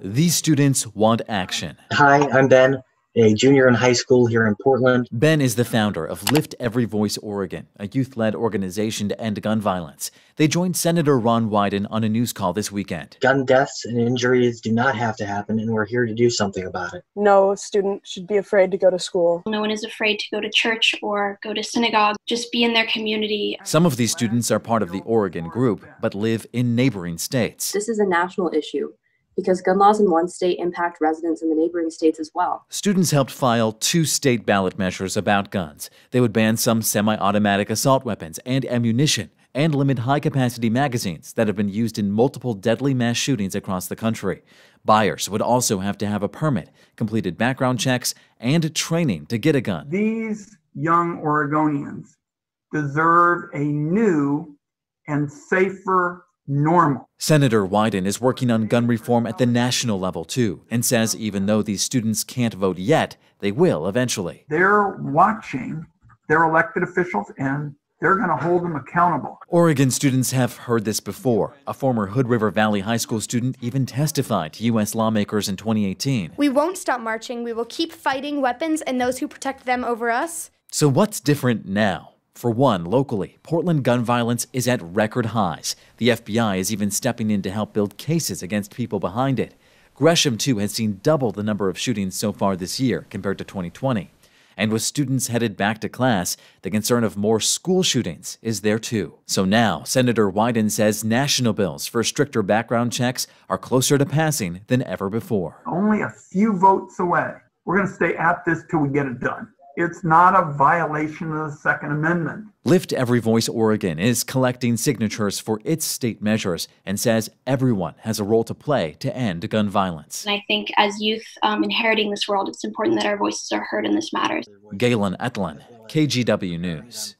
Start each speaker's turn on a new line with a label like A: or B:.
A: These students want action.
B: Hi, I'm Ben a junior in high school here in Portland.
A: Ben is the founder of Lift Every Voice Oregon, a youth led organization to end gun violence. They joined Senator Ron Wyden on a news call this weekend.
B: Gun deaths and injuries do not have to happen, and we're here to do something about it.
C: No student should be afraid to go to school.
D: No one is afraid to go to church or go to synagogue, just be in their community.
A: Some of these students are part of the Oregon group, but live in neighboring states.
E: This is a national issue because gun laws in one state impact residents in the neighboring states as well.
A: Students helped file two state ballot measures about guns. They would ban some semi automatic assault weapons and ammunition and limit high capacity magazines that have been used in multiple deadly mass shootings across the country. Buyers would also have to have a permit, completed background checks, and training to get a gun.
F: These young Oregonians deserve a new and safer normal.
A: Senator Wyden is working on gun reform at the national level too, and says even though these students can't vote yet, they will eventually.
F: They're watching their elected officials and they're going to hold them accountable.
A: Oregon students have heard this before. A former Hood River Valley High School student even testified to U.S. lawmakers in 2018.
G: We won't stop marching. We will keep fighting weapons and those who protect them over us.
A: So, what's different now? For one, locally, Portland gun violence is at record highs. The FBI is even stepping in to help build cases against people behind it. Gresham, too, has seen double the number of shootings so far this year compared to 2020. And with students headed back to class, the concern of more school shootings is there too. So now, Senator Wyden says national bills for stricter background checks are closer to passing than ever before.
F: Only a few votes away. We're going to stay at this till we get it done. It's not a violation of the Second Amendment.
A: Lift Every Voice Oregon is collecting signatures for its state measures and says everyone has a role to play to end gun violence.
D: And I think as youth um, inheriting this world, it's important that our voices are heard in this matter.
A: Galen Ettlin, KGW News.